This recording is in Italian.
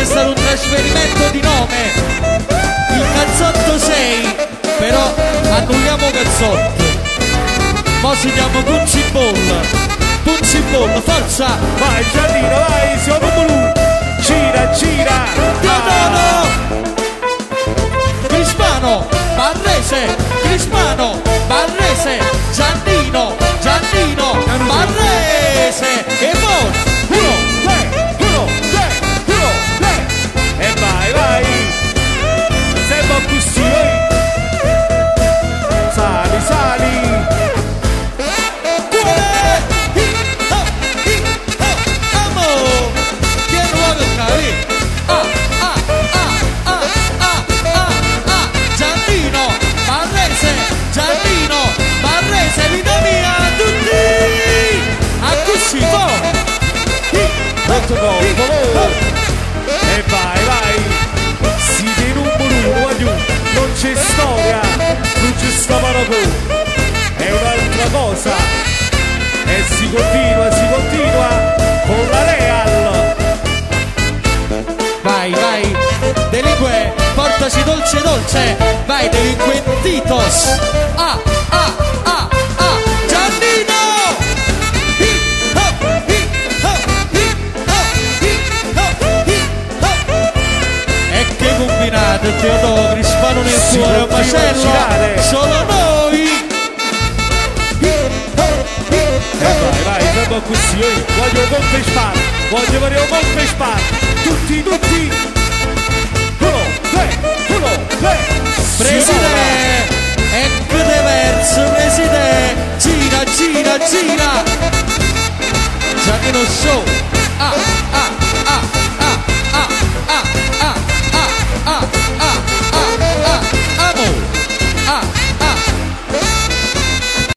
è stato un trasferimento di nome. Il cazzotto 6, però annulliamo cazzotto. Mo si chiama Punci Ball. Punci Ball, forza! Vai Giannino, vai, siamo blu. Gira, gira. Continua, si continua con la Real. Vai, vai, delinque, portaci dolce dolce, vai delinquentitos. Ah, ah, ah, ah, Giannino! E che combinato, Teodoro, Crispano nel Si cuore, un continua a macello, girare. solo noi. Hip hop, banco cioi Olha eu vou festar Olha agora eu vou festar Tutti, tutti. Uno, due, uno, due. Presidente Ecco de verso presidente. Gira, gira, gira. No Show Ah.